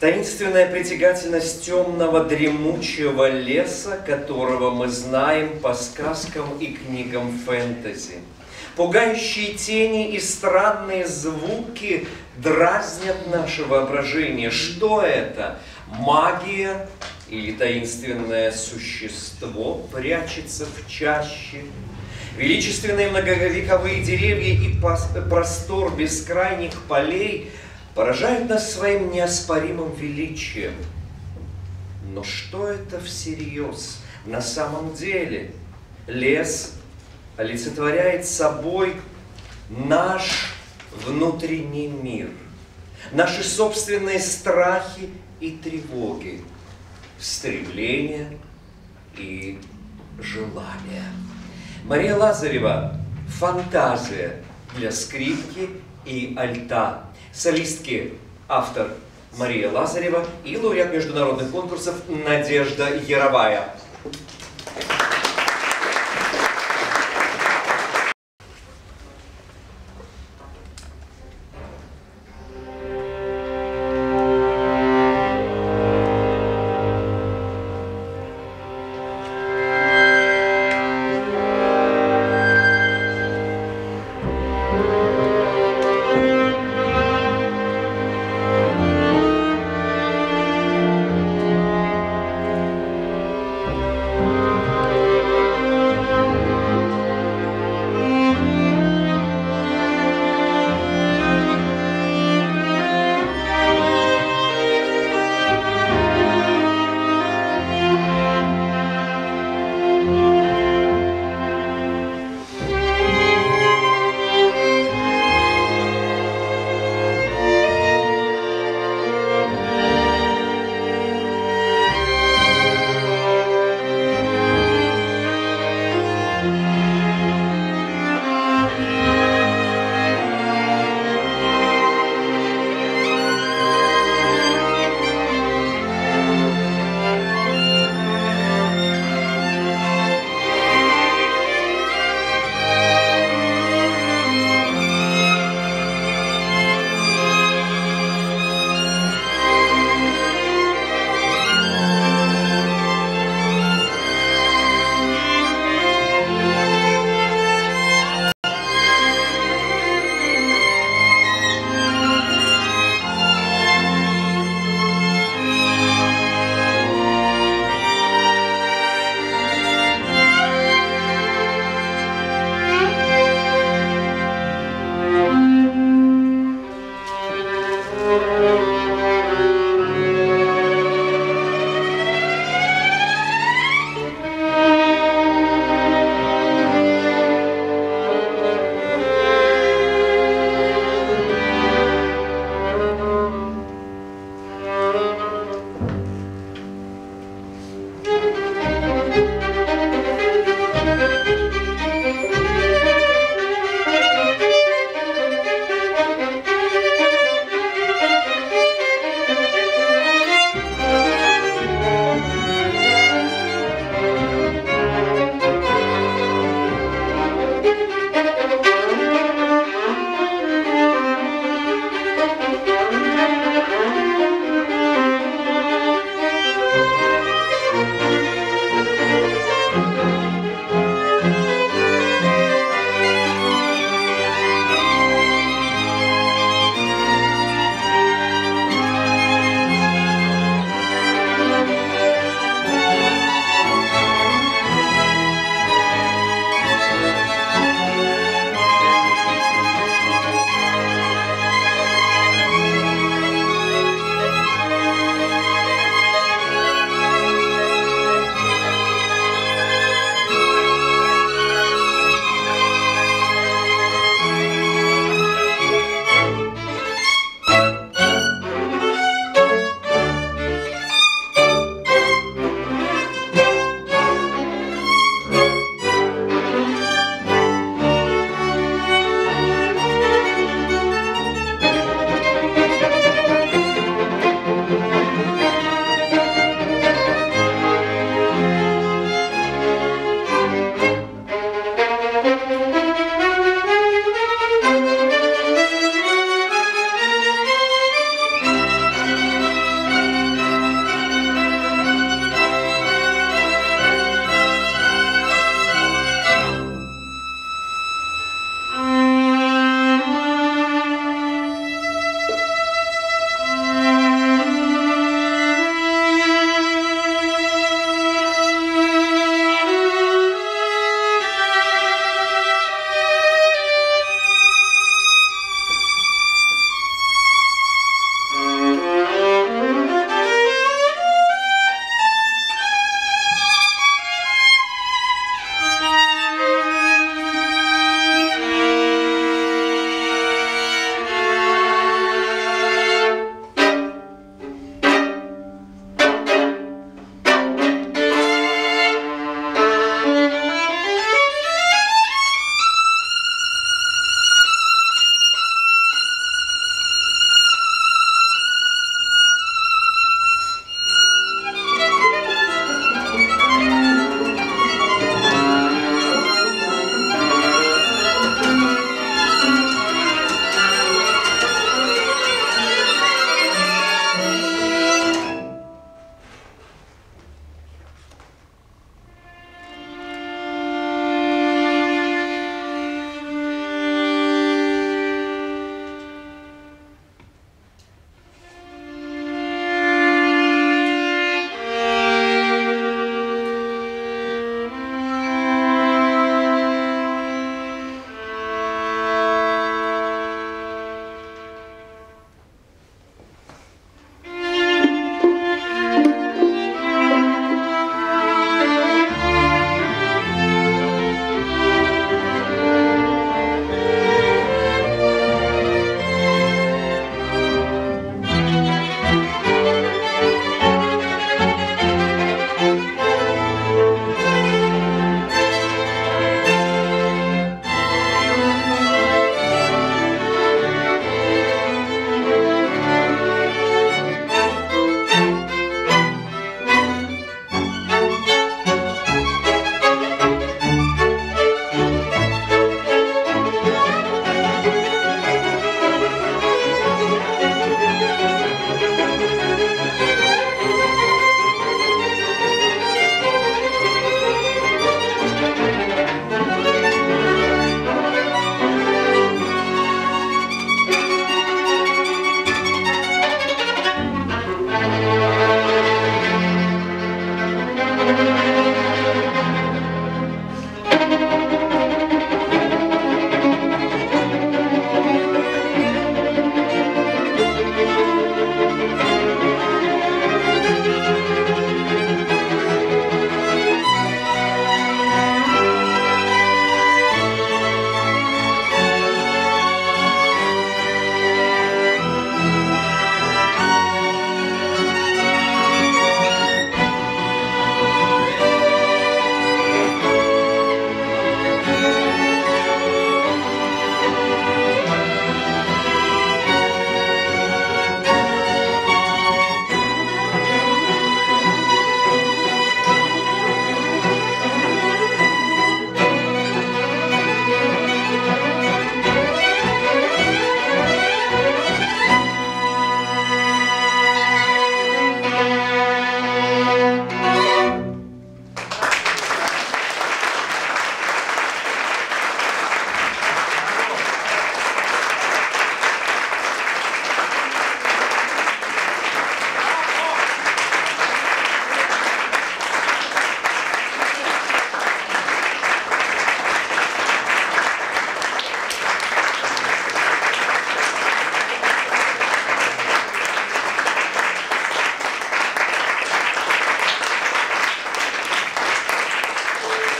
Таинственная притягательность темного дремучего леса, которого мы знаем по сказкам и книгам фэнтези. Пугающие тени и странные звуки дразнят наше воображение. Что это? Магия или таинственное существо прячется в чаще? Величественные многовековые деревья и простор бескрайних полей – поражают нас своим неоспоримым величием. Но что это всерьез? На самом деле лес олицетворяет собой наш внутренний мир, наши собственные страхи и тревоги, стремления и желания. Мария Лазарева – фантазия для скрипки и альта солистки автор Мария Лазарева и лауреат международных конкурсов Надежда Яровая.